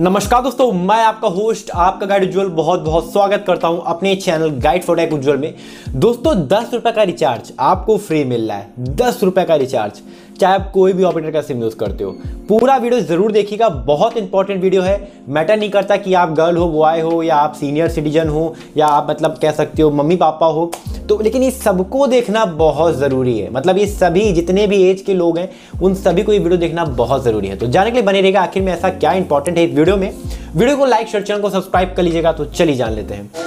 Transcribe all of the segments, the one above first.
नमस्कार दोस्तों, मैं आपका होस्ट आपका गाइड उज्ज्वल बहुत बहुत स्वागत करता हूँ अपने channel guide for tech Ujjwal में। दोस्तों, दस रुपए का रिचार्ज आपको फ्री मिल रहा है। दस रुपए का रिचार्ज चाहे आप कोई भी ऑपरेटर का सिम यूज़ करते हो। पूरा वीडियो ज़रूर देखिएगा, बहुत इंपॉर्टेंट वीडियो है। मैटर नहीं करता कि आप गर्ल हो बॉय हो, या आप सीनियर सिटीजन हो, या आप मतलब कह सकते हो मम्मी पापा हो। तो लेकिन ये सबको देखना बहुत ज़रूरी है। मतलब ये सभी, जितने भी एज के लोग हैं, उन सभी को ये वीडियो देखना बहुत ज़रूरी है। तो जाने के लिए बने रहेगा आखिर में ऐसा क्या इंपॉर्टेंट है इस वीडियो में। वीडियो को लाइक शेयर चैनल को सब्सक्राइब कर लीजिएगा तो चलिए जान लेते हैं।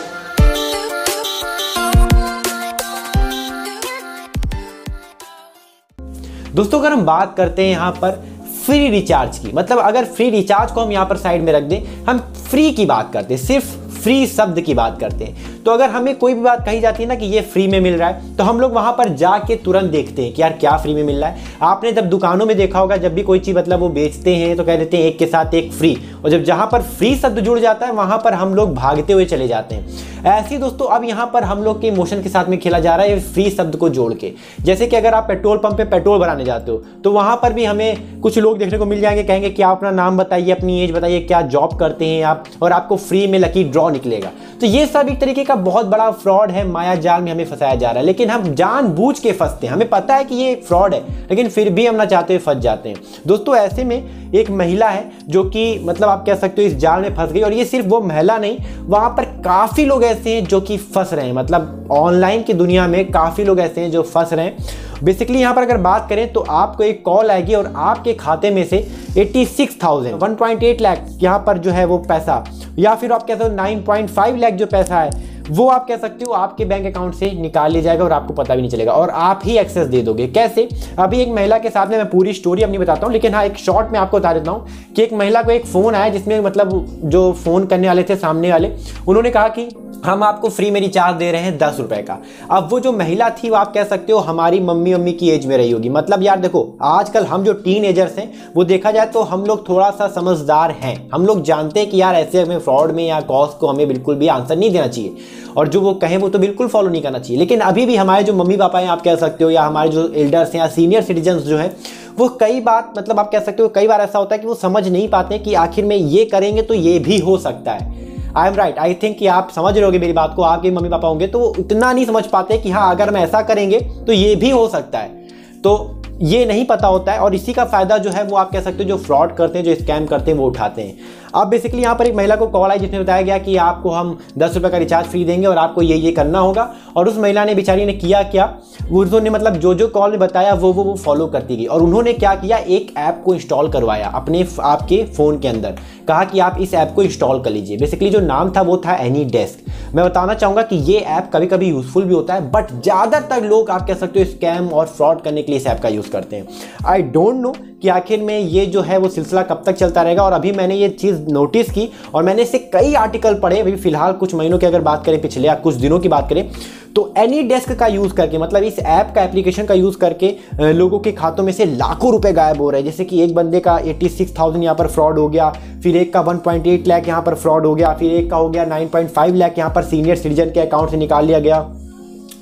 दोस्तों, अगर हम बात करते हैं यहाँ पर फ्री रिचार्ज की मतलब अगर फ्री रिचार्ज को हम यहाँ पर साइड में रख दें, हम फ्री की बात करते हैं, सिर्फ़ फ्री शब्द की बात करते हैं। तो अगर हमें कोई भी बात कही जाती है ना कि ये फ्री में मिल रहा है तो हम लोग वहाँ पर जाके तुरंत देखते हैं कि यार क्या फ्री में मिल रहा है। आपने जब दुकानों में देखा होगा, जब भी कोई चीज़ मतलब वो बेचते हैं तो कह देते हैं एक के साथ एक फ्री और जब जहाँ पर फ्री शब्द जुड़ जाता है, वहाँ पर हम लोग भागते हुए चले जाते हैं। ऐसे ही दोस्तों, अब यहाँ पर हम लोग के इमोशन के साथ में खेला जा रहा है फ्री शब्द को जोड़ के। जैसे कि अगर आप पेट्रोल पंप पे पेट्रोल भराने जाते हो तो वहाँ पर भी हमें कुछ लोग देखने को मिल जाएँगे, कहेंगे कि आप अपना नाम बताइए, अपनी एज बताइए, क्या जॉब करते हैं आप, और आपको फ्री में लकी ड्रॉ निकलेगा। तो ये सब एक तरीके का बहुत बड़ा फ्रॉड है, माया जाल में हमें फंसाया जा रहा है। लेकिन हम जान बूझ के फंसते हैं। हमें पता है कि ये फ्रॉड है, लेकिन फिर भी हम ना चाहते हुए फंस जाते हैं। दोस्तों, ऐसे में एक महिला है जो कि मतलब आप कह सकते हो इस जाल में फंस गई, और ये सिर्फ़ वो महिला नहीं, वहाँ पर काफ़ी लोग ऐसे हैं जो कि फंस रहे हैं। मतलब ऑनलाइन की दुनिया में काफ़ी लोग ऐसे हैं जो फंस रहे हैं। बेसिकली यहाँ पर अगर बात करें तो आपको एक कॉल आएगी और आपके खाते में से 86,000 1.8 लाख यहाँ पर जो है वो पैसा। या फिर आप कहते हो 9.5 लाख जो पैसा है वो आप कह सकते हो आपके बैंक अकाउंट से निकाल लिया जाएगा और आपको पता भी नहीं चलेगा और आप ही एक्सेस दे दोगे। कैसे? अभी एक महिला के साथ में मैं पूरी स्टोरी अपनी बताता हूँ, लेकिन हाँ एक शॉर्ट में आपको बता देता हूँ कि एक महिला को एक फ़ोन आया जिसमें मतलब जो फ़ोन करने वाले थे, सामने वाले, उन्होंने कहा कि हम आपको फ्री में रिचार्ज दे रहे हैं दस रुपए का। अब वो जो महिला थी, वो आप कह सकते हो हमारी मम्मी मम्मी की एज में रही होगी। मतलब यार देखो, आजकल हम जो टीन एजर्स हैं, वो देखा जाए तो हम लोग थोड़ा सा समझदार हैं। हम लोग जानते हैं कि यार ऐसे हमें फ्रॉड में या कॉस्ट को हमें बिल्कुल भी आंसर नहीं देना चाहिए। और जो वो कहें वो तो बिल्कुल फॉलो नहीं करना चाहिए। लेकिन अभी भी हमारे जो मम्मी पापा हैं, आप कह सकते हो, या हमारे जो एल्डर्स हैं, या सीनियर सिटीजन जो हैं, वो कई बात मतलब आप कह सकते हो, कई बार ऐसा होता है कि वो समझ नहीं पाते कि आखिर में ये करेंगे तो ये भी हो सकता है। I am right I think कि आप समझ रहे होगे मेरी बात को, आपके मम्मी पापा होंगे तो वो इतना नहीं समझ पाते कि हाँ अगर हम ऐसा करेंगे तो ये भी हो सकता है। तो ये नहीं पता होता है, और इसी का फ़ायदा जो है, वो आप कह सकते हो, जो फ्रॉड करते हैं, जो स्कैम करते हैं, वो उठाते हैं। अब बेसिकली यहाँ पर एक महिला को कॉल आई जिसने बताया गया कि आपको हम दस रुपये का रिचार्ज फ्री देंगे और आपको ये ये करना होगा। और उस महिला ने, बेचारी ने किया क्या? उन्होंने मतलब जो जो कॉल ने बताया, वो वो वो फॉलो करती गई। और उन्होंने क्या किया? एक ऐप को इंस्टॉल करवाया अपने आपके फ़ोन के अंदर। कहा कि आप इस ऐप को इंस्टॉल कर लीजिए। बेसिकली जो नाम था, वो था एनी डेस्क मैं बताना चाहूँगा कि ये ऐप कभी कभी यूज़फुल भी होता है बट ज़्यादातर लोग आप कह सकते हो स्कैम और फ्रॉड करने के लिए इस ऐप का यूज़ करते हैं। आई डोंट नो कि आखिर में ये जो है वो सिलसिला कब तक चलता रहेगा? और अभी मैंने ये चीज़ नोटिस की और मैंने इससे कई आर्टिकल पढ़े अभी फ़िलहाल कुछ महीनों की अगर बात करें पिछले या कुछ दिनों की बात करें तो एनी डेस्क का यूज़ करके मतलब इस ऐप का एप्लीकेशन का यूज़ करके लोगों के खातों में से लाखों रुपए गायब हो रहे हैं। जैसे कि एक बंदे का 86,000 यहाँ पर फ्रॉड हो गया फिर एक का 1.8 लाख यहाँ पर फ्रॉड हो गया फिर एक का हो गया 9.5 लाख यहाँ पर सीनियर सिटीजन के अकाउंट से निकाल लिया गया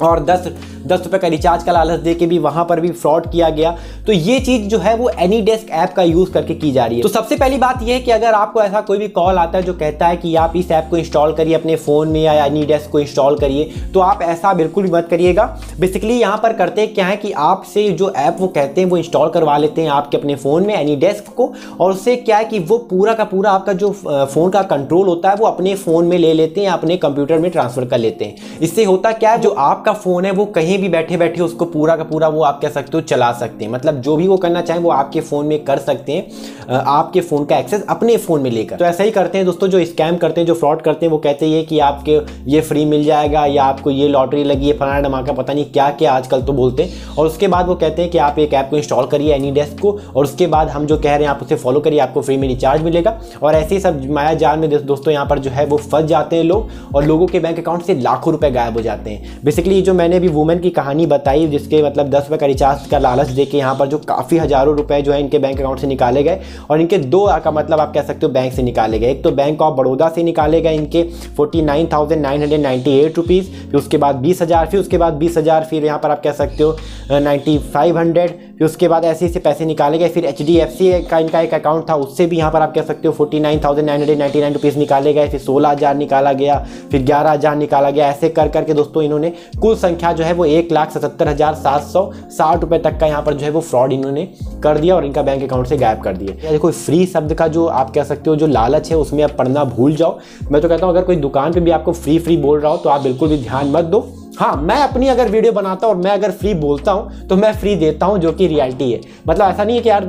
और दस दस रुपये का रिचार्ज का लालच दे के भी वहाँ पर भी फ्रॉड किया गया। तो ये चीज़ जो है वो एनी डेस्क ऐप का यूज़ करके की जा रही है। तो सबसे पहली बात यह है कि अगर आपको ऐसा कोई भी कॉल आता है जो कहता है कि आप इस ऐप को इंस्टॉल करिए अपने फ़ोन में या एनी डेस्क को इंस्टॉल करिए तो आप ऐसा बिल्कुल भी मत करिएगा। बेसिकली यहाँ पर करते हैं क्या है कि आपसे जो ऐप वो कहते हैं वो इंस्टॉल करवा लेते हैं आपके अपने फ़ोन में एनी डेस्क को, और उससे क्या है कि वो पूरा का पूरा आपका जो फ़ोन का कंट्रोल होता है वो अपने फ़ोन में ले लेते हैं अपने कंप्यूटर में ट्रांसफ़र कर लेते हैं। इससे होता क्या है, जो आपका फ़ोन है वो कहीं भी बैठे बैठे उसको पूरा का पूरा वो आप कह सकते हो चला सकते हैं। मतलब जो भी वो करना चाहें, वो आपके फ़ोन में कर सकते हैं। आपके फ़ोन का एक्सेस अपने फ़ोन में लेकर। तो ऐसा ही करते हैं दोस्तों, जो स्कैम करते हैं, जो फ्रॉड करते हैं, वो कहते हैं कि आपके ये फ्री मिल जाएगा या आपको ये लॉटरी लगी है फलाना धमाका, पता नहीं क्या क्या आजकल तो बोलते हैं। और उसके बाद वो कहते हैं कि आप एक ऐप को इंस्टॉल करिए, एनी डेस्क को, और उसके बाद हम जो कह रहे हैं, आप उसे फॉलो करिए, आपको फ्री में रिचार्ज मिलेगा। और ऐसे ही सब माया जाल में दोस्तों यहाँ पर जो है वो फंस जाते हैं लोग, और लोगों के बैंक अकाउंट से लाखों रुपए गायब हो जाते हैं। बेसिकली जो मैंने अभी वुमेन की कहानी बताई, जिसके मतलब दस रुपये का रिचार्ज का लालच दे के यहाँ पर जो काफ़ी हज़ारों रुपए जो है इनके बैंक अकाउंट से निकाले गए और इनके दो का मतलब आप कह सकते हो बैंक से निकाले गए। एक तो बैंक ऑफ़ बड़ौदा से निकाले गए इनके forty nine thousand nine hundred ninety eight rupees फिर उसके बाद बीस हज़ार, फिर उसके बाद बीस हज़ार, फिर यहाँ पर आप कह सकते हो नाइन्टी फाइव हंड्रेड फिर उसके बाद ऐसे ऐसे पैसे निकाले गए, फिर एच डी एफ़ सी का इनका एक अकाउंट था, उससे भी यहाँ पर आप कह सकते हो forty nine thousand nine hundred ninety nine rupees निकाले गए, फिर सोलह हज़ार निकाला गया, फिर ग्यारह हज़ार निकाला गया, ऐसे कर करके दोस्तों इन्होंने कुल संख्या जो है वो एक लाख सतहत्तर हज़ार सात सौ साठ रुपये तक का यहाँ पर जो है वो फ्रॉड इन्होंने कर दिया और इनका बैंक अकाउंट से गायब कर दिया। देखो फ्री शब्द का जो आप कह सकते हो, जो लालच है, उसमें आप पढ़ना भूल जाओ। मैं तो कहता हूँ, अगर कोई दुकान पर भी आपको फ्री फ्री बोल रहा हो तो आप बिल्कुल भी ध्यान मत दो। हाँ मैं अपनी अगर वीडियो बनाता हूँ और मैं अगर फ्री बोलता हूँ तो मैं फ्री देता हूँ, जो कि रियलिटी है। मतलब ऐसा नहीं है कि यार,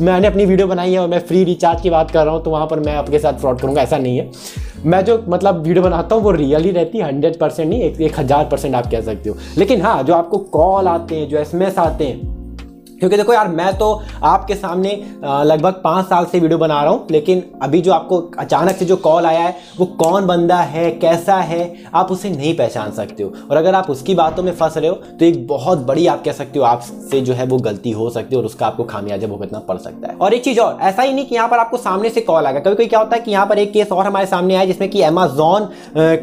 मैंने अपनी वीडियो बनाई है और मैं फ्री रिचार्ज की बात कर रहा हूँ तो वहाँ पर मैं आपके साथ फ्रॉड करूँगा, ऐसा नहीं है। मैं जो मतलब वीडियो बनाता हूँ वो रियली रहती है हंड्रेड परसेंट नहीं एक, एक हज़ार परसेंट आप कह सकते हो। लेकिन हाँ जो आपको कॉल आते हैं जो एसएमएस आते हैं क्योंकि देखो यार, मैं तो आपके सामने लगभग पाँच साल से वीडियो बना रहा हूँ, लेकिन अभी जो आपको अचानक से जो कॉल आया है, वो कौन बंदा है, कैसा है, आप उसे नहीं पहचान सकते हो। और अगर आप उसकी बातों में फंस रहे हो तो एक बहुत बड़ी आप कह सकते हो, आपसे जो है वो गलती हो सकती है और उसका आपको खामियाजा भुगतना पड़ सकता है। और एक चीज़ और, ऐसा ही नहीं कि यहाँ पर आपको सामने से कॉल आएगा कभी कभी क्या होता है कि यहाँ पर एक केस और हमारे सामने आया, जिसमें कि अमेजोन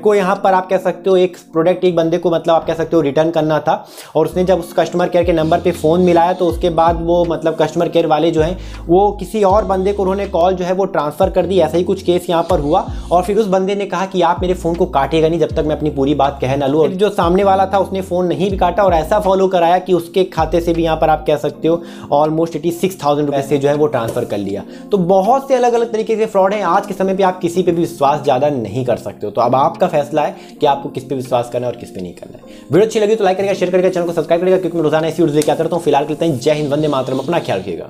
को यहाँ पर आप कह सकते हो, एक प्रोडक्ट एक बंदे को मतलब आप कह सकते हो रिटर्न करना था। और उसने जब उस कस्टमर केयर के नंबर पर फ़ोन मिलाया तो उसके बाद वो मतलब कस्टमर केयर वाले जो हैं, वो किसी और बंदे को उन्होंने कॉल जो है वो ट्रांसफ़र कर दी, ऐसा ही कुछ केस यहाँ पर हुआ। और फिर उस बंदे ने कहा कि आप मेरे फ़ोन को काटेगा नहीं जब तक मैं अपनी पूरी बात कह ना लूँ। जो सामने वाला था, उसने फ़ोन नहीं भी काटा और ऐसा फॉलो कराया कि उसके खाते से भी यहाँ पर आप कह सकते हो ऑलमोस्ट एटी सिक्स थाउज़ेंड रुपये से जो है वो ट्रांसफ़र कर लिया। तो बहुत से अलग अलग तरीके के फ्रॉड हैं। आज के समय पर आप किसी पर भी विश्वास ज़्यादा नहीं कर सकते हो। तो अब आपका फैसला है कि आपको किस पर विश्वास करना है और किस पर नहीं करना है। वीडियो अच्छी लगी तो लाइक करेगा शेयर करेगा चैनल को सब्सक्राइब करेगा क्योंकि मैं रोज़ाना इसी वीडियो लेके आता हूँ, फ़िलहाल करते हैं। जय हिंद वंदे मातरम अपना ख्याल रखिएगा।